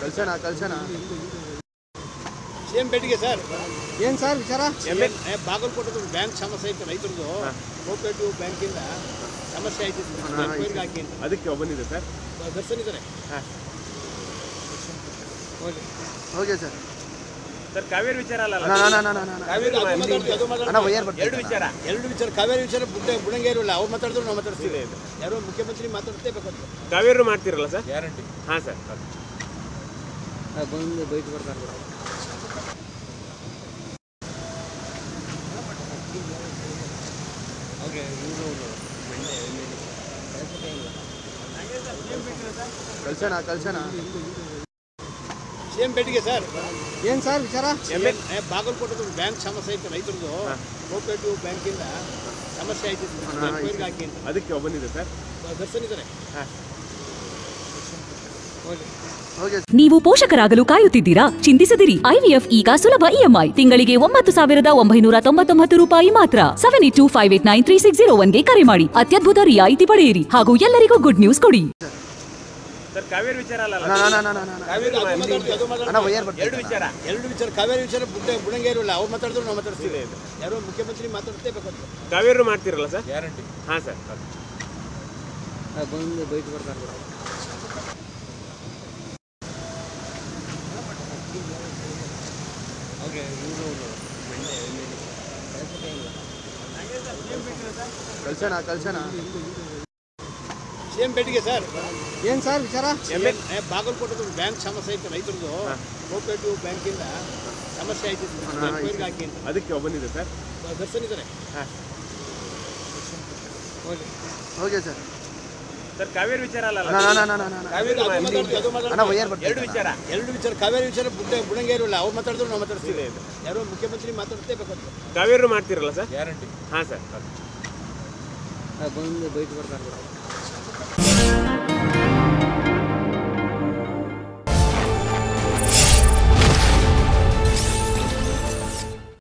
ಕಳ್ಸೋಣ ಕಳ್ಸೋಣ. ಸೇಮ್ ಬೆಟ್ಟಿಗೆ ಸರ್. ಏನು ಸರ್ ವಿಚಾರ? ಬಾಗಲಕೋಟದ ಬ್ಯಾಂಕ್ ಸಮಸ್ಯೆ ಐತೆ ರೈತರದು. ಕೋಪರೇಟಿವ್ ಬ್ಯಾಂಕಿಂದ ಸಮಸ್ಯೆ ಐತೆ ಹಾಕಿ ಅಂತ. ಅದಕ್ಕೆ ಬಂದಿದೆ ಸರ್. ದರ್ಶನ್ ಇದ್ದಾರೆ ಓಕೆ ಸರ್. ಸರ್ ಕಾವೇರಿ ವಿಚಾರ ಅಲ್ಲ ಎರಡು ವಿಚಾರ ಎರಡು ವಿಚಾರ. ಕಾವೇರಿ ವಿಚಾರ ಬುಡ್ಡ ಬುಡಂಗೇರು ಇಲ್ಲ ಅವ್ರು ಮಾತಾಡಿದ್ರು ನಾವು ಮಾತಾಡ್ತೀವಿ ಯಾರೋ ಮುಖ್ಯಮಂತ್ರಿ ಮಾತಾಡ್ತೇ ಬೇಕಾದ್ರೆ ಕಾವೇರಿ ಮಾಡ್ತಿರಲ್ಲ ಸರ್? ಗ್ಯಾರಂಟಿ. ಹಾಂ ಸರ್. ಬಂದು ಬೈಕ್ ಬರ್ತಾರೆ ಕಳ್ಸೋಣ ಕಳ್ಸೋಣ. ಸೇಮ್ ಬೆಟ್ಟಿಗೆ ಸರ್? ಏನ್ ಸರ್ ವಿಚಾರ? ಬಾಗಲಕೋಟದ ಬ್ಯಾಂಕ್ ಸಮಸ್ಯೆ ಐತೆ ರೈತರದು. ಕೋಪರೇಟಿವ್ ಬ್ಯಾಂಕಿಂದ ಸಮಸ್ಯೆ ಐತಿ ಹಾಕಿ ಅದಕ್ಕೆ ಬಂದಿದೆ ಸರ್. ದರ್ಶನ್ ಇದಾರೆ. ಓಕೆ ನೀವು ಪೋಷಕರಾಗಲು ಕಾಯುತ್ತಿದ್ದೀರಾ? ಚಿಂತಿಸದಿರಿ. ಐವಿಎಫ್ ಈಗ ಸುಲಭ ಇಎಂಐ ತಿಂಗಳಿಗೆ ಒಂಬತ್ತು ಸಾವಿರದ ಒಂಬೈನೂರ ತೊಂಬತ್ತೊಂಬತ್ತು ರೂಪಾಯಿ ಮಾತ್ರ. Seven eight two five eight nine three six zero ಒನ್ಗೆ ಕರೆ ಮಾಡಿ. ಅತ್ಯದ್ಭುತ ರಿಯಾಯಿತಿ ಪಡೆಯಿರಿ. ಹಾಗೂ ಎಲ್ಲರಿಗೂ ಗುಡ್ ನ್ಯೂಸ್ ಕೊಡಿ. ಸರ್ ಕಾವೇರಿ ವಿಚಾರ ಅಲ್ಲ ಎರಡು ವಿಚಾರ ಎರಡು ವಿಚಾರ. ಕಾವೇರಿ ವಿಚಾರ ಬುಡ್ಡ ಬುಡಂಗೇರು ಇಲ್ಲ ಅವ್ರು ಮಾತಾಡಿದ್ರು ನಾವು ಮಾತಾಡ್ತೀವಿ ಯಾರೋ ಮುಖ್ಯಮಂತ್ರಿ ಮಾತಾಡ್ತೇ ಬೇಕಾದ್ರೆ ಕಾವೇರಿ ಮಾಡ್ತಿರಲ್ಲ ಸರ್? ಗ್ಯಾರಂಟಿ. ಹಾಂ ಸರ್. ಬಂದು ಬೈಕ್ ಬರ್ತಾರೆ ಕಳ್ಸೋಣ ಕಳ್ಸೋಣ. ಸೇಮ್ ಬೆಟ್ಟಿಗೆ ಸರ್? ಏನು ಸರ್ ವಿಚಾರ? ಬಾಗಲಕೋಟದ ಬ್ಯಾಂಕ್ ಸಮಸ್ಯೆ ಐತೆ ರೈತರದು. ಕೋಪರೇಟಿವ್ ಬ್ಯಾಂಕಿಂದ ಸಮಸ್ಯೆ ಐತಿ ಹಾಕಿ ಅಂತ. ಅದಕ್ಕೆ ಬಂದಿದೆ ಸರ್. ದರ್ಶನ್ ಇದ್ದಾರೆ ಓಕೆ ಸರ್. ಸರ್ ಕಾವೇರಿ ವಿಚಾರ ಅಲ್ಲ ಎರಡು ವಿಚಾರ. ಎರಡು ವಿಚಾರ. ಕಾವೇರಿ ವಿಚಾರ ಬುಡ್ಡ ಬುಡಂಗೇರು ಇಲ್ಲ. ಅವ್ರು ಮಾತಾಡಿದ್ರು ನಾವು ಮಾತಾಡ್ತೀವಿ ಯಾರು ಮುಖ್ಯಮಂತ್ರಿ ಮಾತಾಡ್ತೇ ಬೇಕಾದ್ರೆ ಕಾವೇರಿ ಮಾಡ್ತಿರಲ್ಲ ಸರ್? ಗ್ಯಾರಂಟಿ ಹಾಂ ಸರ್. ಬಂದು ಬೈಕ್ ಬರ್ತಾರೆ.